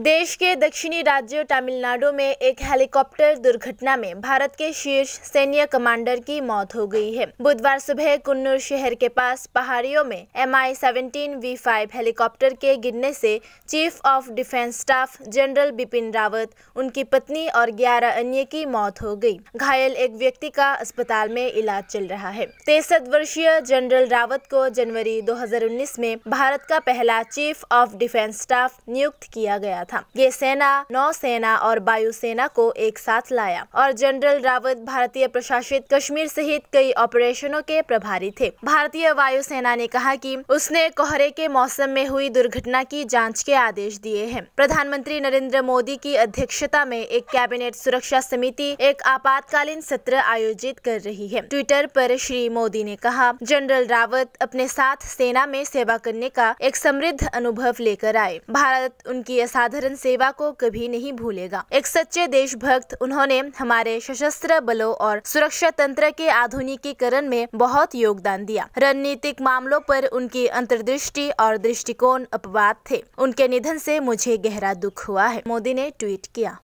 देश के दक्षिणी राज्य तमिलनाडु में एक हेलीकॉप्टर दुर्घटना में भारत के शीर्ष सैन्य कमांडर की मौत हो गई है। बुधवार सुबह कुन्नूर शहर के पास पहाड़ियों में M I seventeen V five helicopter के गिरने से chief of defence staff general Bipin Rawat, उनकी पत्नी और ग्यारह अन्य की मौत हो गई। घायल एक व्यक्ति का अस्पताल में इलाज चल रहा है। तिरसठ वर्षीय जनरल रावत को जनवरी 2019 में भारत का पहला चीफ ऑफ़ डिफेंस स्टाफ नियुक्त किया गया ये सेना, नौसेना और वायुसेना को एक साथ लाया और जनरल रावत भारतीय प्रशासित कश्मीर सहित कई ऑपरेशनों के प्रभारी थे। भारतीय वायुसेना ने कहा कि उसने कोहरे के मौसम में हुई दुर्घटना की जाँच के आदेश दिए हैं। प्रधानमंत्री नरेंद्र मोदी की अध्यक्षता में एक कैबिनेट सुरक्षा समिति एक आपातकालीन सत्र आयोजित कर रही है। ट्विटर पर श्री मोदी ने कहा, जनरल रावत अपने साथ सेना में सेवा करने का एक समृद्ध अनुभव लेकर आए। भारत उनकी असाधारण सेवा को कभी नहीं भूलेगा। एक सच्चे देशभक्त, उन्होंने हमारे सशस्त्र बलों और सुरक्षा तंत्र के आधुनिकीकरण में बहुत योगदान दिया। रणनीतिक मामलों पर उनकी अंतर्दृष्टि और दृष्टिकोण अपवाद थे। उनके निधन से मुझे गहरा दुख हुआ है। मोदी ने ट्वीट किया।